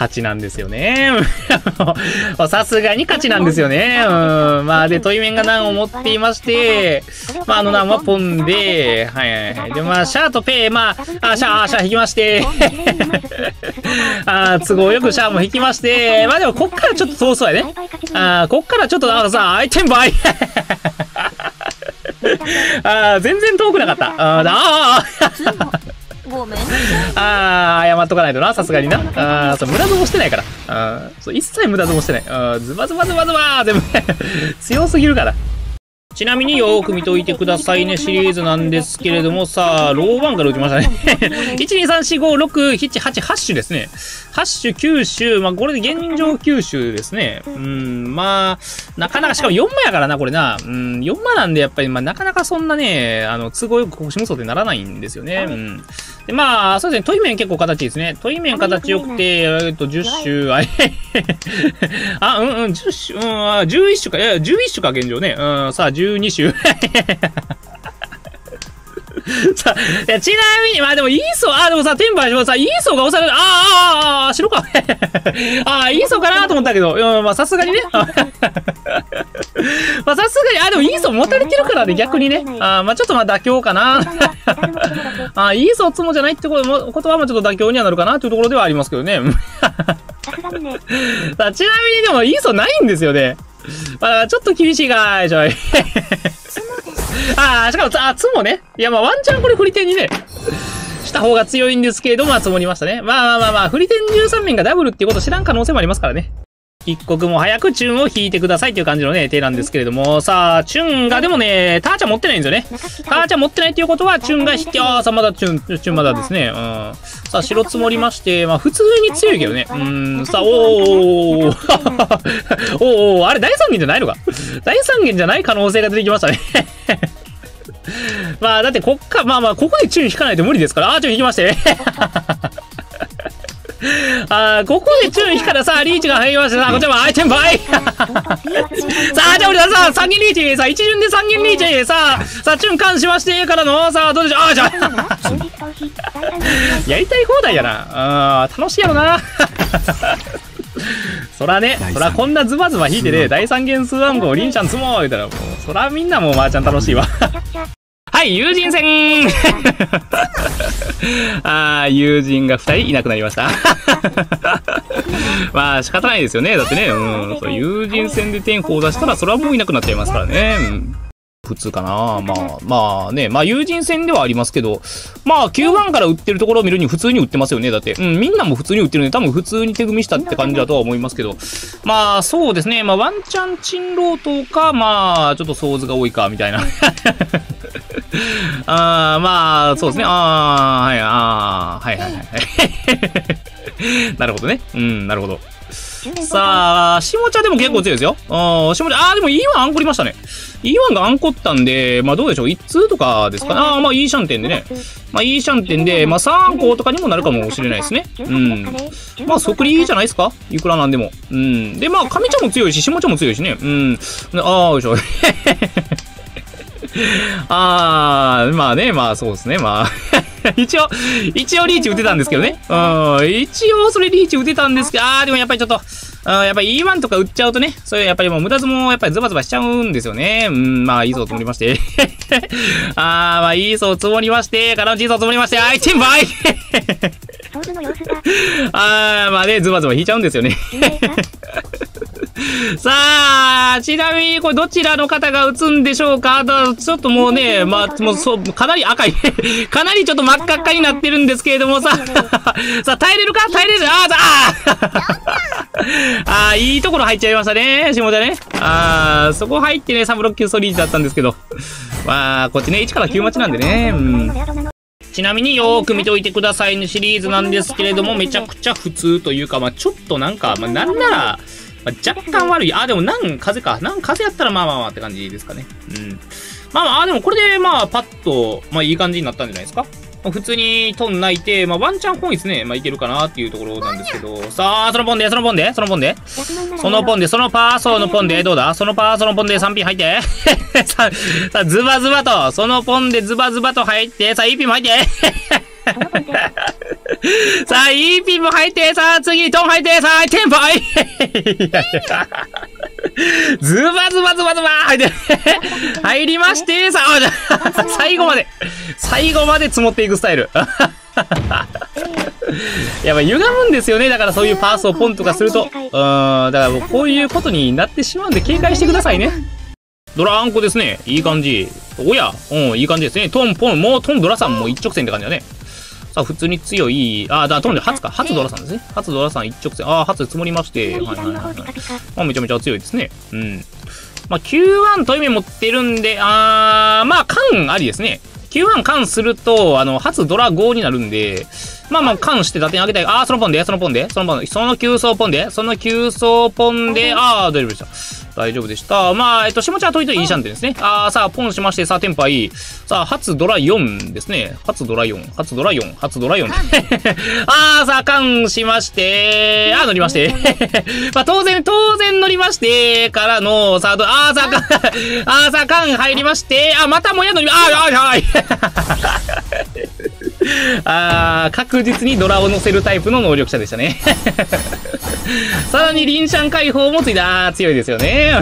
勝ちなんですよね。さすがに勝ちなんですよね。うん。まあ、で、トイメンが難を持っていまして、まあ、あの難はポンで、はいはいはい。で、まあ、シャーとペイ、まあ、あ、シャー、シャー引きまして、あ都合よくシャーも引きまして、まあでも、こっからちょっと遠そうやね。あこっからちょっと、だからさ、アイテム倍 あ全然遠くなかった。ああごめんああ、謝っとかないとな、さすがにな。ああ、そう、無駄相撲してないから。あそう、一切無駄相撲してない。あズバズバズバズバー全部 強すぎるから。ちなみによーく見といてくださいねシリーズなんですけれども、さあ、ローバンから打ちましたね。1、2、3、4、5、6、7、8、8種ですね。8種、9種、まあ、これで現状9種ですね。うん、まあ、なかなか、しかも4枚やからな、これな。うん、4枚なんで、やっぱり、まあ、なかなかそんなね、あの、都合よく腰無双ってならないんですよね。うん。で、まあ、そうですね、トイメン結構形ですね。トイメン形良くて、えっと、10種、あ、あ、うん、うん、10種、うん、11種か、いや、11種か、現状ね。うん、さあ、12種。さいやちなみに、まあでも、イーソー、あ、でもさ、テンパイもさ、イーソーが押される、ああ、ああ、白か。ああ、イーソーかなと思ったけど、うん、まあさすがにね。まあさすがに、あ、でもイーソー持たれてるからね、逆にね。あまあちょっとまあ妥協かな。あイーソーつもじゃないってことは、まあちょっと妥協にはなるかなというところではありますけどね。さちなみにでも、イーソーないんですよね。まあちょっと厳しいか、ちょい。ああ、しかも、あ、つもね。いや、まあ、ワンチャンこれ振り点にね、した方が強いんですけれども、まあ、積もりましたね。まあまあまあまあ、振り点13面がダブルっていうこと知らん可能性もありますからね。一刻も早くチュンを引いてくださいっていう感じのね、手なんですけれども、さあ、チュンがでもね、ターチャ持ってないんですよね。ターチャ持ってないっていうことは、チュンが引き、ああ、さ、まだチュン、チュンまだですね。うん。さあ、白積もりまして、まあ、普通に強いけどね。うん、さあ、おー、おー、おー、あれ、大三元じゃないのか大三元じゃない可能性が出てきましたねまあ、だって、こっか、まあまあ、ここでチュン引かないと無理ですから、あー、チュン引きまして。あー、ここで注意からさ、リーチが入りました。さあ、こっちもアイテムバイ。さあ、じゃあ俺らさ、三元リーチ。さあ、一巡で三元リーチ。さあ、さあ、チュン監しましてからの、さあ、どうでしょう。あー、じゃあ。やりたい放題やな。あー、楽しいやろな。そらね、そらこんなズバズバ引いてね、第三元数暗号、リンちゃん積もう言うたらもう、そらみんなもうまーちゃん楽しいわ。はい、友人戦ああ、友人が2人いなくなりました。まあ仕方ないですよね。だってね、うん、そう友人戦で天候を出したら、それはもういなくなっちゃいますからね。うん普通かなまあ、まあね、まあ友人戦ではありますけど、まあ9番から売ってるところを見るに普通に売ってますよね。だって、うん、みんなも普通に売ってるんで、多分普通に手組みしたって感じだとは思いますけど、まあそうですね、まあワンチャン珍老とか、まあちょっとソーズが多いか、みたいな。あまあ、そうですね。ああ、はい、ああ、はいはいはい。なるほどね。うん、なるほど。さあ、下茶でも結構強いですよ。あ下茶、ああ、でも E1 アンコりましたね。E1 がアンコったんで、まあどうでしょう？1通とかですかね。ああ、まあ E シャンテンでね。まあ E シャンテンで、まあ3個とかにもなるかもしれないですね。うん。まあ即利じゃないですか？いくらなんでも。うん。で、まあ上茶も強いし、下茶も強いしね。うん。ああ、よいしょ。あー、まあね、まあそうですね、まあ 一応、一応リーチ打てたんですけどね。うん、一応それリーチ打てたんですけど、あー、でもやっぱりちょっと、あやっぱり E1 とか売っちゃうとね、それやっぱりもう無駄相撲やっぱりズバズバしちゃうんですよね。うん、まあいいぞ積もりまして。あー、まあいいぞ積もりまして、からの小さ積もりまして、アイテムバイあー、まあね、ズバズバ引いちゃうんですよね。さあ、ちなみに、これどちらの方が打つんでしょうか？ちょっともうね、まあ、もうそう、かなり赤い。かなりちょっと真っ赤っかになってるんですけれどもさ、さあ、耐えれるか？耐えれる？ああああ、いいところ入っちゃいましたね、下田ね。ああ、そこ入ってね、サブロッキューソーズだったんですけど。まあ、こっちね、1から9待ちなんでね。うん。ちなみによーく見ておいてくださいねシリーズなんですけれども、めちゃくちゃ普通というか、まあちょっとなんか、まあなんなら、まあ、若干悪い。あ、でも、なん、風か。なん、風やったらまあまあまあって感じですかね。うん。まあまあ、でもこれでまあ、パッと、まあいい感じになったんじゃないですか。普通にトン泣いて、まあワンチャン本一ね、まあいけるかなっていうところなんですけど、さあ、そのポンで、そのポンで、そのポンで、その？ポンで、そのパーソーのポンで、どうだ？そのパーソーのポンで3ピン入って さあ、ズバズバと、そのポンでズバズバと入って、さあ、1ピンも入って さあ、いいピンも入って、さあ、次、トン入って、さあ、テンポはい。ズバズバズバズバ入って、入りまして、さあ、最後まで、最後まで積もっていくスタイル。やっぱ歪むんですよね。だからそういうパースをポンとかすると。うん、だからもうこういうことになってしまうんで警戒してくださいね。ドラあんこですね。いい感じ。おや、うん、いい感じですね。トンポン、もうトンドラさんも一直線って感じだね。さあ、普通に強い、あ、だ、トンで初か。初ドラさんですね。初ドラさん一直線。あ、初積もりまして。はいはいはい、はい。まあ、めちゃめちゃ強いですね。うん。まあ、Q1 トイメ持ってるんで、あー、まあ、缶ありですね。Q1 缶すると、あの、初ドラ5になるんで、まあまあ、缶して打点上げたい。あー、そのポンで、そのポンで、そのポンで、その急走ポンで、その急走ポンで、あー、大丈夫でした。大丈夫でした。まあ、えっと、下茶はといといいシャンテンですね。あー、さあ、ポンしまして、さあ、テンパいい。さあ、初ドラ4ですね。初ドラ4、初ドラ4、初ドラ4。あー、さあ、カンしまして、あー、乗りまして。まあ、当然、当然乗りまして、からの、さあ、あー、さあ、カン、あー、さあ、カン入りまして、あ、またもや乗り、あー、あー、はい。あー、確実にドラを乗せるタイプの能力者でしたね。さらに、リンシャン解放もついた。強いですよね。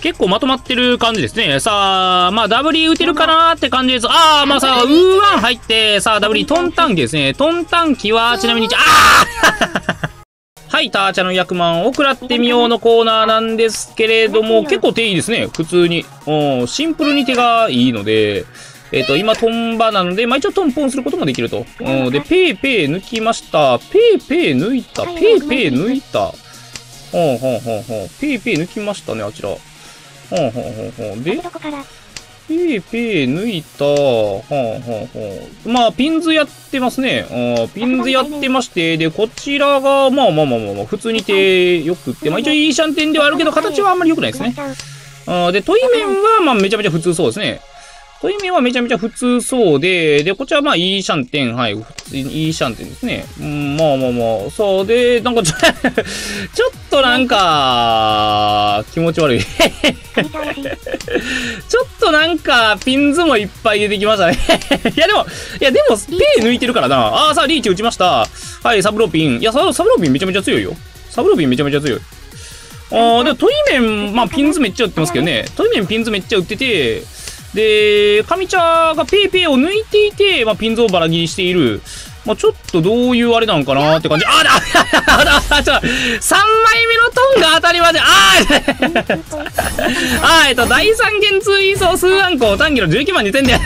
結構まとまってる感じですね。さあ、まあ、ダブリ打てるかなって感じです。ああ、まあさあ、ウーワン入って、さあ、ダブリトンタンキですね。トンタンキは、ちなみに、ああ はい、ターチャの役満を食らってみようのコーナーなんですけれども、結構手いいですね。普通に。うん、シンプルに手がいいので、えっ、ー、と、今、トンバなので、まあ、一応トンポンすることもできると。うん、で、ペーペー抜きました。ペーペー抜いた。ペーペー抜いた。ほうほうほうほう。ペーペー抜きましたね、あちら。ほうほうほうほう。で、ペーペー抜いた。ほうほうほう。まあ、ピンズやってますね。あピンズやってまして、で、こちらが、まあまあまあまあまあ、普通にてよくって、まあ一応いいシャンテンではあるけど、形はあんまり良くないですね。あで、トイメンは、まあめちゃめちゃ普通そうですね。そういう意味はめちゃめちゃ普通そうで、で、こちらはまあ、いいシャンテン、はい、普通いいシャンテンですね。うん、まあまあまあ、そうで、なんかちょ、ちょっとなんか、気持ち悪い。ちょっとなんか、ピンズもいっぱい出てきましたね いやでも、いやでも、ペイ抜いてるからな。ああ、さあ、リーチ打ちました。はい、サブローピン。いや、サブローピンめちゃめちゃ強いよ。サブローピンめちゃめちゃ強い。ああ、でもトイメン、まあピンズめっちゃ打ってますけどね。トイメンピンズめっちゃ打ってて、で、上茶がペイペイを抜いていて、まあ、ピンズをバラ切りしている。まあ、ちょっとどういうあれなのかなって感じ。あだあだちょっ、3枚目のトンが当たりまで、ああえっと、第3元通位層数アンコ、単位の19万2点で。